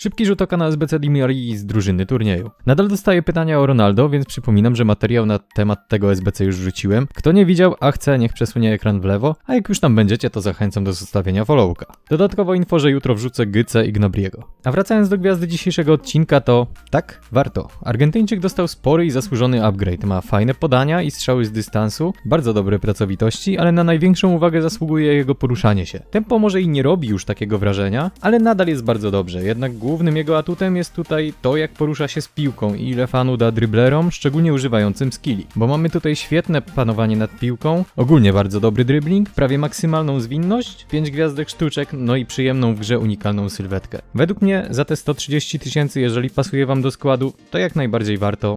Szybki rzut oka na SBC Di Marii z drużyny turnieju. Nadal dostaję pytania o Ronaldo, więc przypominam, że materiał na temat tego SBC już rzuciłem. Kto nie widział, a chce, niech przesunie ekran w lewo, a jak już tam będziecie, to zachęcam do zostawienia followka. Dodatkowo info, że jutro wrzucę Gyce i Gnobriego. A wracając do gwiazdy dzisiejszego odcinka, to tak, warto. Argentyńczyk dostał spory i zasłużony upgrade. Ma fajne podania i strzały z dystansu, bardzo dobre pracowitości, ale na największą uwagę zasługuje jego poruszanie się. Tempo może i nie robi już takiego wrażenia, ale nadal jest bardzo dobrze. Jednak głównym jego atutem jest tutaj to, jak porusza się z piłką i ile fanu da driblerom, szczególnie używającym skilli. Bo mamy tutaj świetne panowanie nad piłką, ogólnie bardzo dobry dribbling, prawie maksymalną zwinność, 5 gwiazdek sztuczek, no i przyjemną w grze unikalną sylwetkę. Według mnie za te 130 tysięcy, jeżeli pasuje wam do składu, to jak najbardziej warto.